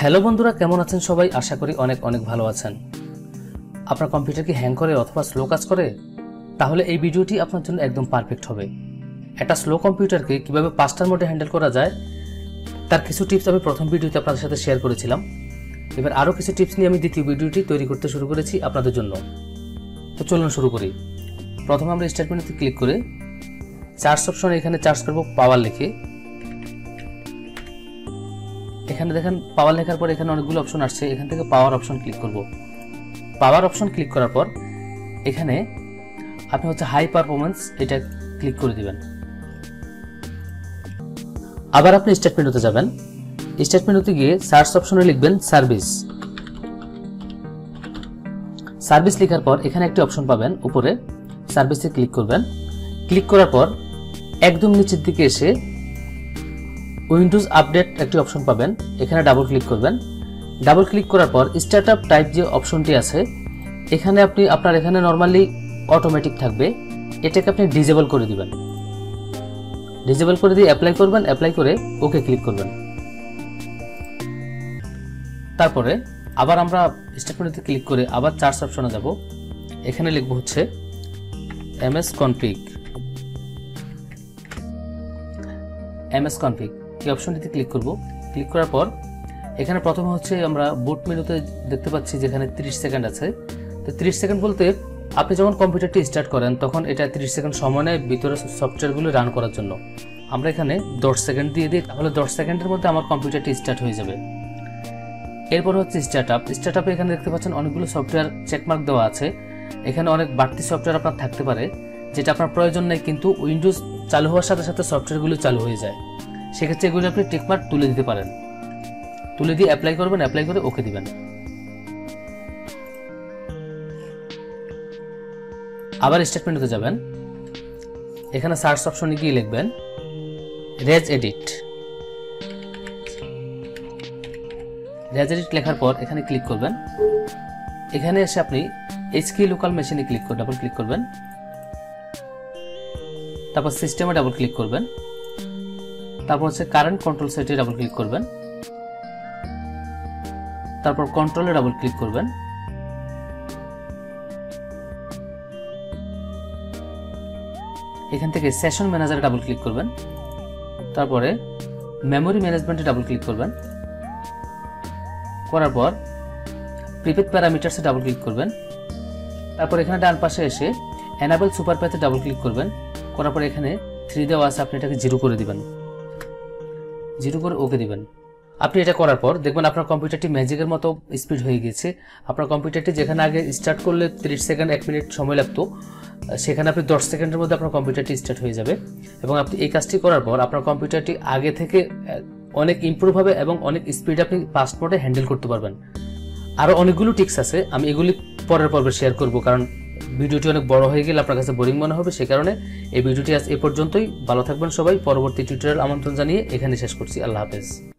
Hello বন্ধুরা, কেমন আছেন সবাই? আশা করি অনেক অনেক ভালো আছেন। আপনার কম্পিউটার কি হ্যাং করে অথবা স্লো কাজ করে? তাহলে এই ভিডিওটি আপনার জন্য একদম পারফেক্ট হবে। একটা স্লো কম্পিউটারকে কীভাবে পাঁচটার মধ্যে হ্যান্ডেল করা যায়, তার কিছু টিপস আমি প্রথম ভিডিওতে আপনাদের সাথে শেয়ার করেছিলাম। এবার আরও কিছু টিপস নিয়ে আমি দ্বিতীয় ভিডিওটি তৈরি করতে শুরু করেছি আপনাদের জন্য। তো চলুন শুরু করি। প্রথমে আমরা স্টেটমেন্টে ক্লিক করে চার্জ অপশনে এখানে চার্জ করব পাওয়ার লিখে। এখানে দেখেন পাওয়ার লেখার পর এখানে অনেকগুলো অপশন আসছে। এখান থেকে পাওয়ার অপশন ক্লিক করব। পাওয়ার অপশন ক্লিক করার পর এখানে আপনি হচ্ছে হাই পারফরমেন্স এটা ক্লিক করে দিবেন। আবার আপনি স্টেট মেনুতে যাবেন। স্টেট মেনুতে গিয়ে সার্চ অপশনে লিখবেন সার্ভিস সার্ভিস লেখার পর এখানে একটি অপশন পাবেন, উপরে সার্ভিসে ক্লিক করবেন। ক্লিক করার পর একদম নিচের দিকে এসে উইন্ডোজ আপডেট একটি অপশন পাবেন, এখানে ডাবল ক্লিক করবেন। ডাবল ক্লিক করার পর স্টার্টআপ টাইপ যে অপশনটি আছে, এখানে আপনি, আপনার এখানে নর্মালি অটোমেটিক থাকবে, এটাকে আপনি ডিজেবল করে দিবেন। ডিজেবল করে দিয়ে অ্যাপ্লাই করবেন অ্যাপ্লাই করে ওকে ক্লিক করবেন। তারপরে আবার আমরা স্টেটমেন্টে ক্লিক করে আবার চার্জ অপশনে যাব। এখানে লিখব হচ্ছে এমএস কনফিগ এমএস কনফিগ এই অপশনটিতে ক্লিক করব। ক্লিক করার পর, এখানে প্রথমে হচ্ছে আমরা বুট মেনুতে দেখতে পাচ্ছি যেখানে 30 সেকেন্ড আছে। তো 30 সেকেন্ড বলতে আপনি যখন কম্পিউটারটি স্টার্ট করেন, তখন এটা 30 সেকেন্ড সময় নেয় ভিতরে সফটওয়্যারগুলো রান করার জন্য। আমরা এখানে 10 সেকেন্ড দিয়ে দিই, তাহলে 10 সেকেন্ডের মধ্যে আমার কম্পিউটারটি স্টার্ট হয়ে যাবে। এরপর হচ্ছে স্টার্ট আপ স্টার্ট আপে এখানে দেখতে পাচ্ছেন অনেকগুলো সফটওয়্যার চেকমার্ক দেওয়া আছে। এখানে অনেক বাড়তি সফটওয়্যার আপনার থাকতে পারে, যেটা আপনার প্রয়োজন নেই, কিন্তু উইন্ডোজ চালু হওয়ার সাথে সাথে সফটওয়্যারগুলো চালু হয়ে যায়। সেক্ষেত্রে এগুলো আপনি টিকমার্ক তুলে দিতে পারেন। তুলে দিয়ে অ্যাপ্লাই করবেন অ্যাপ্লাই করে ওকে দিবেন। আবার স্টেটমেন্টে যাবেন। এখানে সার্চ অপশনে গিয়ে লিখবেন রেজ এডিট রেজ এডিট লেখার পর এখানে ক্লিক করবেন। এখানে এসে আপনি এইচকি লোকাল মেশিনে ক্লিক করে ডাবল ক্লিক করবেন। তারপর সিস্টেমে ডাবল ক্লিক করবেন। তারপর হচ্ছে কারেন্ট কন্ট্রোল সেটে ডাবল ক্লিক করবেন। তারপর কন্ট্রোলে ডাবল ক্লিক করবেন। এখান থেকে সেশন ম্যানেজারে ডাবল ক্লিক করবেন। তারপরে মেমোরি ম্যানেজমেন্টে ডাবল ক্লিক করবেন। করার পর প্রিপেড প্যারামিটারসে ডাবল ক্লিক করবেন। তারপর এখানে ডান পাশে এসে এনাবেল সুপার প্যাথে ডাবল ক্লিক করবেন। করার পর এখানে থ্রি দেওয়া আছে, আপনি এটাকে জিরো করে দিবেন। জিরো করে ওকে দিবেন। আপনি এটা করার পর দেখবেন আপনার কম্পিউটারটি ম্যাজিকের মতো স্পিড হয়ে গেছে আপনার কম্পিউটারটি যেখানে আগে স্টার্ট করলে তিরিশ সেকেন্ড এক মিনিট সময় লাগতো, সেখানে আপনি দশ সেকেন্ডের মধ্যে আপনার কম্পিউটারটি স্টার্ট হয়ে যাবে। এবং আপনি এই কাজটি করার পর আপনার কম্পিউটারটি আগে থেকে অনেক ইম্প্রুভ হবে এবং অনেক স্পিড আপনি পাসপোর্টে হ্যান্ডেল করতে পারবেন। আরও অনেকগুলো টিক্স আছে, আমি এগুলি পরের পর্বে শেয়ার করব, কারণ ভিডিওটি অনেক বড় হয়ে গেলে আপনার কাছে বোরিং মনে হবে, সে কারণে এই ভিডিওটি আজ এ পর্যন্তই। ভালো থাকবেন সবাই। পরবর্তী টিউটোরিয়াল আমন্ত্রণ জানিয়ে এখানে শেষ করছি। আল্লাহ হাফেজ।